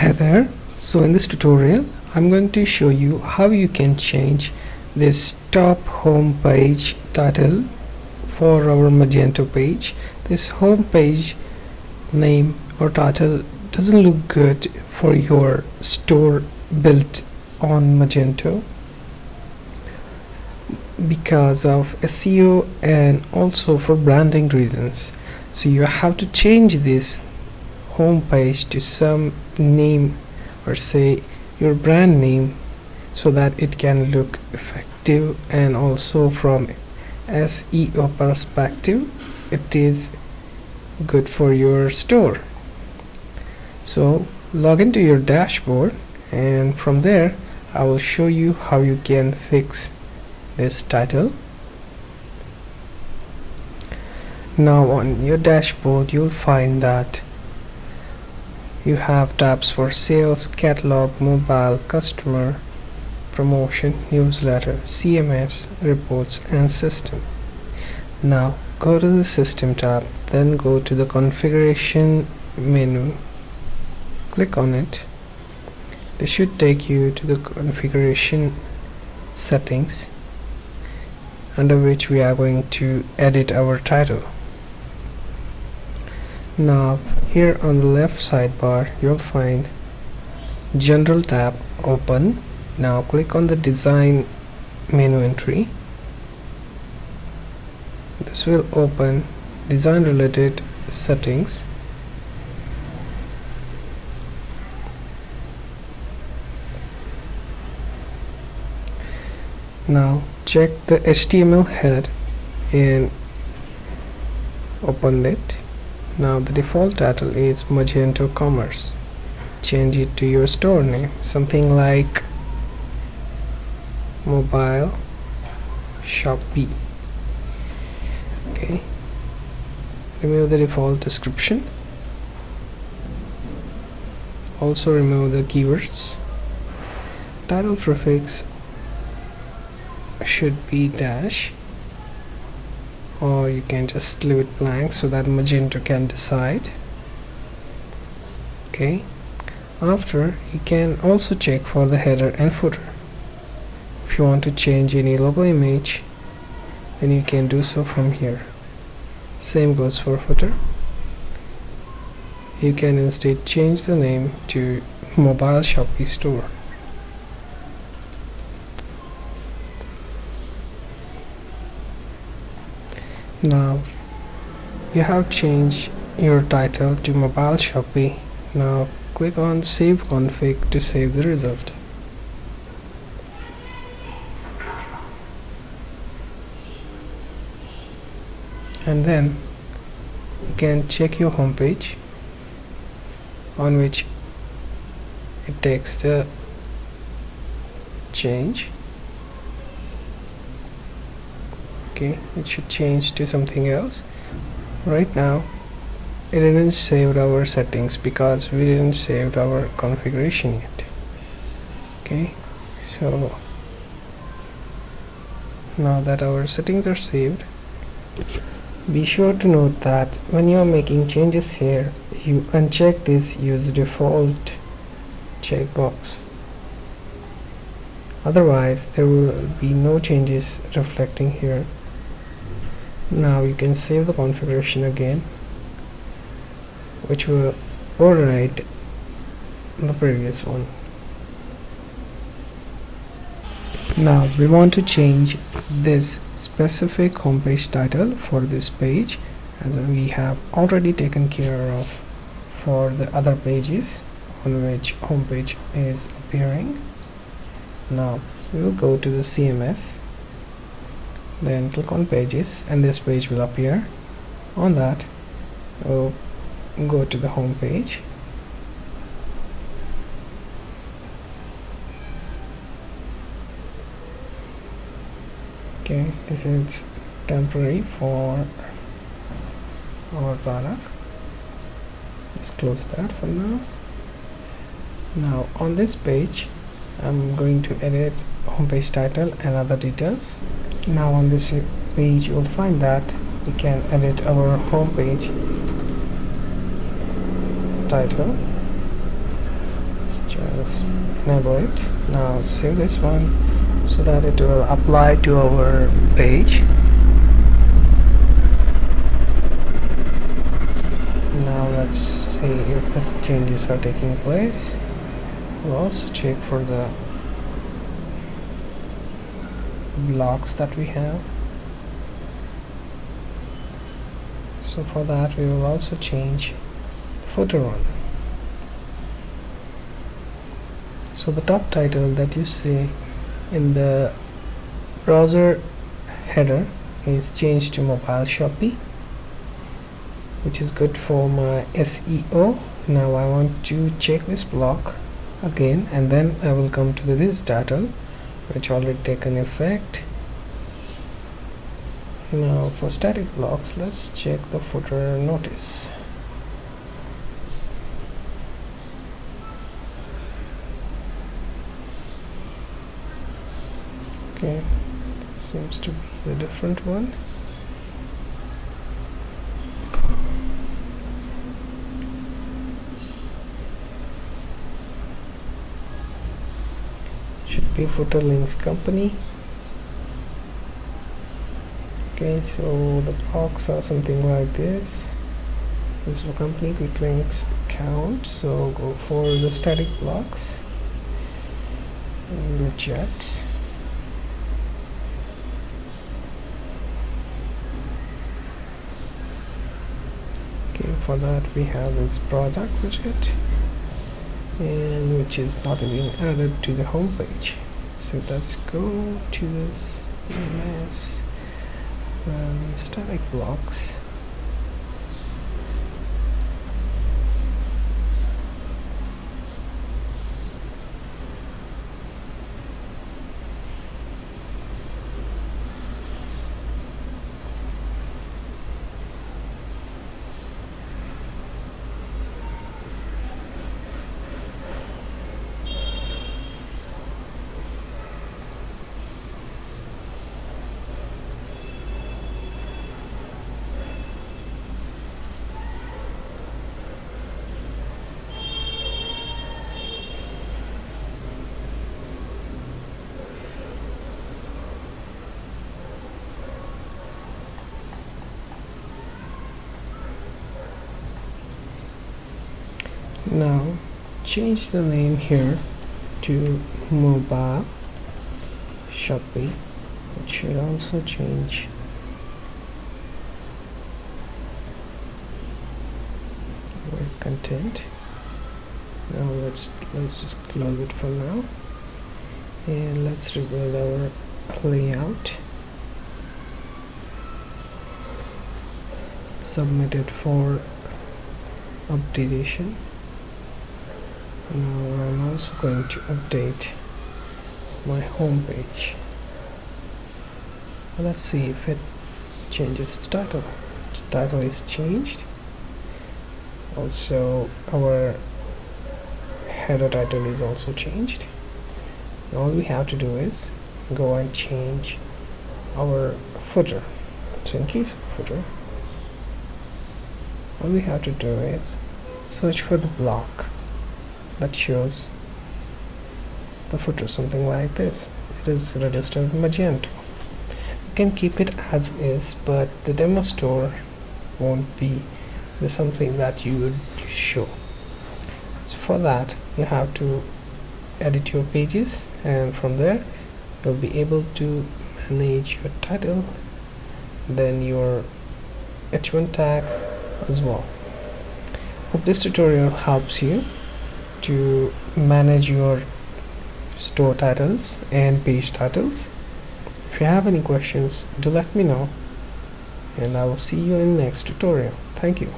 Hi there. So in this tutorial I'm going to show you how you can change this top home page title for our Magento page. This home page name or title doesn't look good for your store built on Magento because of SEO and also for branding reasons so you have to change this home page to some name or say your brand name so that it can look effective and also from SEO perspective it is good for your store. So log into your dashboard and from there I will show you how you can fix this title. Now on your dashboard you'll find that you have tabs for sales catalog mobile customer promotion newsletter CMS reports and system. Now go to the system tab then go to the configuration menu. Click on it. This should take you to the configuration settings under which we are going to edit our title now here on the left sidebar you'll find general tab open. Now click on the design menu entry. This will open design related settings. Now check the HTML head and open it now the default title is Magento Commerce. Change it to your store name. Something like mobile Shopee okay. Remove the default description. Also remove the keywords. Title prefix should be dash or you can just leave it blank so that Magento can decide. Okay. After you can also check for the header and footer. If you want to change any logo image then you can do so from here. Same goes for footer. You can instead change the name to mobile Shopee store now you have changed your title to mobile Shopee. Now click on save config to save the result. And then you can check your home page on which it takes the change okay it should change to something else. Right now it didn't save our settings because we didn't save our configuration yet. Okay so now that our settings are saved be sure to note that when you are making changes here you uncheck this use default checkbox. Otherwise there will be no changes reflecting here now you can save the configuration again which will override the previous one. Now we want to change this specific homepage title for this page as we have already taken care of for the other pages on which homepage is appearing. Now we will go to the CMS then click on pages and this page will appear. On that we'll go to the home page. Okay this is temporary for our product. Let's close that for now. Now on this page I'm going to edit homepage title and other details now on this page you'll find that we can edit our home page title just enable it. Now save this one so that it will apply to our page. Now let's see if the changes are taking place. We'll also check for the blocks that we have. So for that we will also change footer one so the top title that you see in the browser header is changed to mobile Shopee which is good for my SEO now I want to check this block again and then I will come to this title which already taken effect. Now for static blocks let's check the footer notice. Okay seems to be a different one footer links company. Okay so the blocks are something like this. This is for company quick links count so go for the static blocks and okay for that we have this product widget and which is not being added to the home page. So let's go to this CMS um, static blocks now change the name here to mobile Shopee it should also change. Our content. Now let's let's just close it for now. And let's rebuild our layout. Submit it for updation now I'm also going to update my home page let's see if it changes the title. The title is changed. Also our header title is also changed. All we have to do is go and change our footer. So in case of footer all we have to do is search for the block that shows the footer something like this. It is registered Magento. You can keep it as is but the demo store won't be the something that you would show. So for that you have to edit your pages and from there you'll be able to manage your title then your h1 tag as well. Hope this tutorial helps you to manage your store titles and page titles. If you have any questions do let me know and I will see you in next tutorial. Thank you